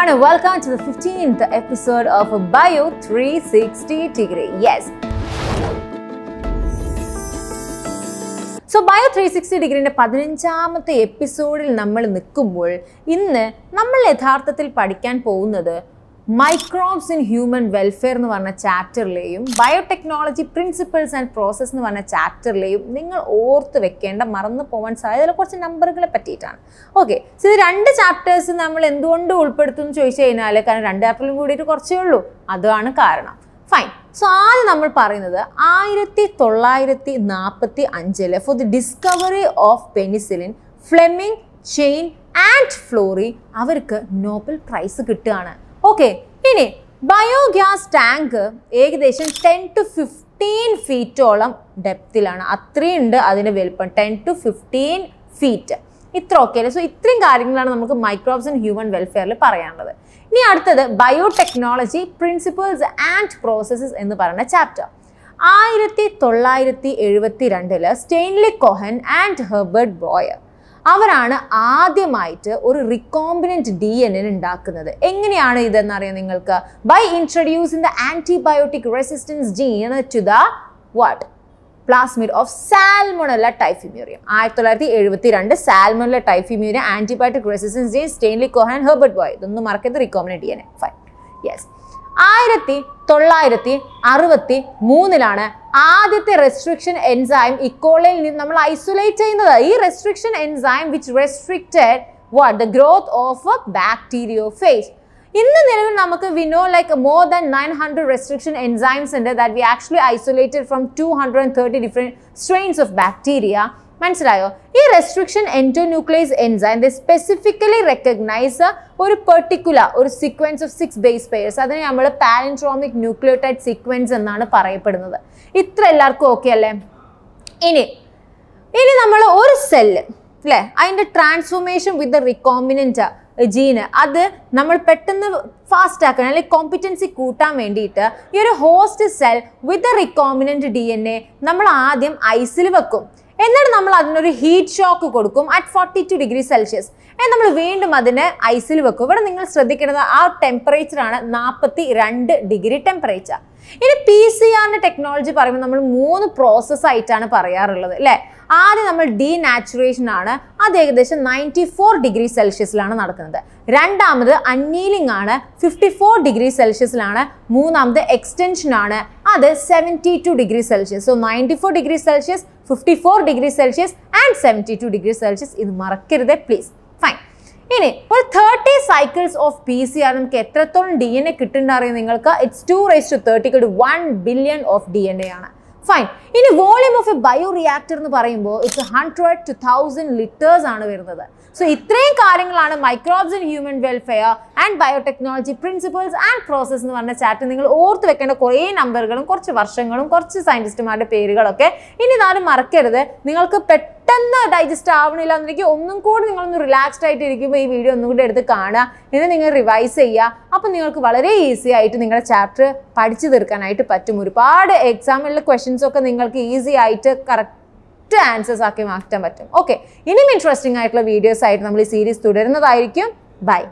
everyone, welcome to the 15th episode of Bio 360 Degree. Yes. So bio three sixty ഡിഗ്രീന്റെ പതിനഞ്ചാമത്തെ എപ്പിസോഡിൽ നമ്മൾ നിൽക്കുമ്പോൾ ഇന്ന് നമ്മൾ യഥാർത്ഥത്തിൽ പഠിക്കാൻ പോകുന്നത് മൈക്രോബ്സ് ഇൻ ഹ്യൂമൻ വെൽഫെയർ എന്ന് പറഞ്ഞ ചാപ്റ്ററിലെയും ബയോടെക്നോളജി പ്രിൻസിപ്പിൾസ് ആൻഡ് പ്രോസസ് എന്ന് പറഞ്ഞ ചാപ്റ്ററിലെയും നിങ്ങൾ ഓർത്ത് വെക്കേണ്ട മറന്നു പോകാൻ സാധ്യതയുള്ള കുറച്ച് നമ്പറുകളെ പറ്റിയിട്ടാണ്. ഓക്കെ സോ ഇത് രണ്ട് ചാപ്റ്റേഴ്സ് നമ്മൾ എന്തുകൊണ്ട് ഉൾപ്പെടുത്തും എന്ന് ചോദിച്ചു കഴിഞ്ഞാൽ കാരണം രണ്ട് ചാപ്റ്ററിലും കൂടിയിട്ട് കുറച്ചേ ഉള്ളൂ. അതാണ് കാരണം. ഫൈൻ സോ ആദ്യം നമ്മൾ പറയുന്നത് ആയിരത്തി തൊള്ളായിരത്തി നാൽപ്പത്തി അഞ്ചിൽ for the discovery of penicillin Fleming Chain and Florey അവർക്ക് നോബൽ പ്രൈസ് കിട്ടുകയാണ്. ഓക്കെ ഇനി ബയോഗ്യാസ് ടാങ്ക് ഏകദേശം ടെൻ ടു ഫിഫ്റ്റീൻ ഫീറ്റോളം ഡെപ്തിലാണ് അത്രയും ഉണ്ട് അതിന്റെ വലുപ്പം ടെൻ ടു ഫിഫ്റ്റീൻ ഫീറ്റ് ഇത്ര ഓക്കെ അല്ലേ? സോ ഇത്രയും കാര്യങ്ങളാണ് നമുക്ക് മൈക്രോബ്സ് ആൻഡ് ഹ്യൂമൻ വെൽഫെയറിൽ പറയാനുള്ളത്. ഇനി അടുത്തത് ബയോടെക്നോളജി പ്രിൻസിപ്പിൾസ് ആൻഡ് പ്രോസസ്സസ് എന്ന് പറയുന്ന ചാപ്റ്റർ ആയിരത്തി തൊള്ളായിരത്തി എഴുപത്തി രണ്ടിൽ Stanley Cohen and Herbert Boyer അവരാണ് ആദ്യമായിട്ട് ഒരു റിക്കോമ്പിനന്റ് ഡി എൻ എൻ ഉണ്ടാക്കുന്നത്. എങ്ങനെയാണ് ഇതെന്ന് അറിയാം നിങ്ങൾക്ക്? By introducing the antibiotic resistance gene to the what plasmid of salmonella typhimurium ആയിരത്തി തൊള്ളായിരത്തി എഴുപത്തി രണ്ട് salmonella typhimurium antibiotic resistance gene Stanley Cohen Herbert Boyer ഇതൊന്നും മറക്കരുത് recombinant D N A fine yes ആയിരത്തി തൊള്ളായിരത്തി അറുപത്തി മൂന്നിലാണ് ആദ്യത്തെ റെസ്ട്രിക്ഷൻ എൻസൈം ഇക്കോളയിൽ നിന്ന് നമ്മൾ ഐസൊലേറ്റ് ചെയ്യുന്നത്. ഈ restriction enzyme which restricted what the growth of a bacteriophage ഇന്ന് നിലവിൽ നമുക്ക് we know like more than nine hundred restriction enzymes ഉണ്ട് that we actually isolated from two hundred and thirty different strains of bacteria മനസ്സിലായോ? ഈ restriction endonuclease enzyme the specifically recognise ഒരു particular ഒരു sequence of six base pairs അതിനെ നമ്മൾ പാരൻട്രോമിക് nucleotide sequence എന്നാണ് പറയപ്പെടുന്നത്. ഇത്ര എല്ലാവർക്കും ഓക്കെ അല്ലേ? ഇനി ഇനി നമ്മൾ ഒരു സെല്ല് അല്ലേ അതിന്റെ ട്രാൻസ്ഫോർമേഷൻ വിത്ത് ദ റിക്കോമിനന്റ് ജീന് അത് നമ്മൾ പെട്ടെന്ന് ഫാസ്റ്റ് ആക്കാൻ അല്ലെങ്കിൽ കോമ്പിറ്റൻസി കൂട്ടാൻ വേണ്ടിയിട്ട് ഈ ഒരു host cell with recombinant D N A നമ്മൾ ആദ്യം ഐസിൽ വെക്കും. എന്നിട്ട് നമ്മൾ അതിനൊരു ഹീറ്റ് ഷോക്ക് കൊടുക്കും at forty two degree celsius നമ്മൾ വീണ്ടും അതിനെ ഐസിൽ വെക്കും. ഇവിടെ നിങ്ങൾ ശ്രദ്ധിക്കേണ്ടത് ആ ടെമ്പറേച്ചറാണ് നാൽപ്പത്തി രണ്ട് ഡിഗ്രി ടെമ്പറേച്ചർ ഇനി പി സി ആറിന്റെ ടെക്നോളജി പറയുമ്പോൾ നമ്മൾ മൂന്ന് പ്രോസസ് ആയിട്ടാണ് പറയാറുള്ളത് അല്ലേ? ആദ്യം നമ്മൾ ഡീനാച്ചുറേഷൻ ആണ്. അത് ഏകദേശം നയന്റി ഫോർ ഡിഗ്രി സെൽഷ്യസിലാണ് നടക്കുന്നത്. രണ്ടാമത് അന്നീലിംഗ് ആണ്. ഫിഫ്റ്റി ഫോർ ഡിഗ്രി സെൽഷ്യസിലാണ് മൂന്നാമത് എക്സ്റ്റൻഷൻ ആണ്. അത് seventy two degree celsius so ninety four degree celsius fifty four degree celsius and seventy two degree celsius ഇത് മറക്കരുത് പ്ലീസ് ഫൈൻ ഇനി ഒരു thirty cycles of P C R നമുക്ക് എത്രത്തോളം ഡി എൻ എ കിട്ടുന്നുണ്ടറിയോ നിങ്ങൾക്ക്? It's two raise to thirty one billion of D N A ആണ്. Fine ഇനി volume of a bio reactor എന്ന് പറയുമ്പോൾ it's hundred to thousand litres ആണ് വരുന്നത്. സോ ഇത്രയും കാര്യങ്ങളാണ് microbes in human welfare and biotechnology principles and process എന്ന് പറഞ്ഞ ചാറ്റ് നിങ്ങൾ ഓർത്ത് വെക്കേണ്ട കുറേ നമ്പറുകളും കുറച്ച് വർഷങ്ങളും കുറച്ച് സയന്റിസ്റ്റുമാരുടെ പേരുകളൊക്കെ ഇനി നാളെ മറക്കരുത്. നിങ്ങൾക്ക് പെട്ടെന്ന് ഡൈജസ്റ്റ് ആവണില്ല എന്നുണ്ടെങ്കിൽ ഒന്നും കൂടി നിങ്ങളൊന്ന് റിലാക്സ്ഡ് ആയിട്ട് ഇരിക്കുമ്പോൾ ഈ വീഡിയോ ഒന്നും കൂടി എടുത്ത് കാണുക. എന്നിട്ട് നിങ്ങൾ റിവൈസ് ചെയ്യുക. അപ്പം നിങ്ങൾക്ക് വളരെ ഈസി ആയിട്ട് നിങ്ങളുടെ ചാപ്റ്റർ പഠിച്ചു തീർക്കാനായിട്ട് പറ്റും. ഒരുപാട് എക്സാമിലുള്ള ക്വസ്റ്റ്യൻസ് ഒക്കെ നിങ്ങൾക്ക് ഈസി ആയിട്ട് കറക്റ്റ് ആൻസേഴ്സ് ആക്കി മാറ്റാൻ പറ്റും. ഓക്കെ ഇനിയും ഇൻട്രസ്റ്റിംഗ് ആയിട്ടുള്ള വീഡിയോസ് ആയിട്ട് നമ്മൾ ഈ സീരീസ് തുടരുന്നതായിരിക്കും. ബൈ